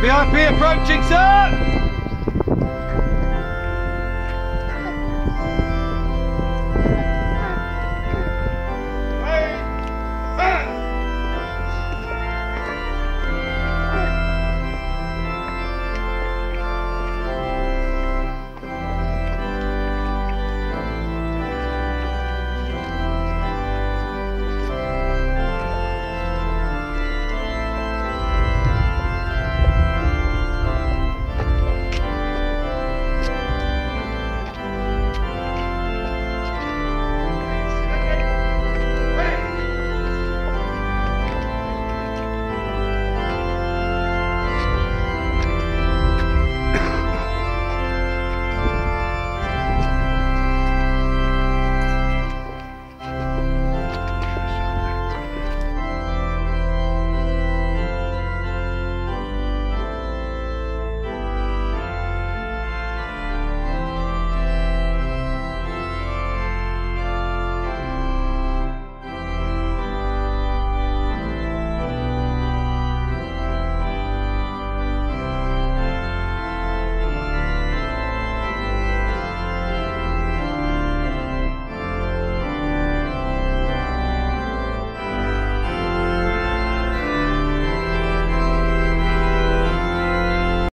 VIP approaching, sir!